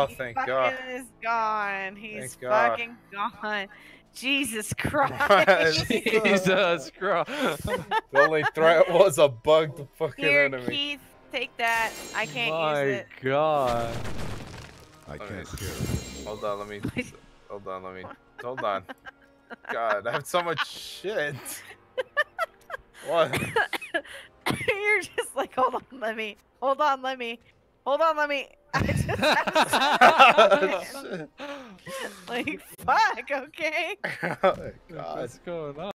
Oh, thank fucking God. is gone. He's Thank God. fucking gone. Jesus Christ. Jesus Christ. The only threat was a bugged fucking Here, enemy. Keith, take that. I can't My use it. My God. I Okay. can't hear. Hold on, let me. Hold on, let me. Hold on. God, I have so much shit. What? You're just like, hold on, let me. Hold on, let me. Hold on, let me. I just have to- Shit. like, fuck, okay? oh my God. What's going on?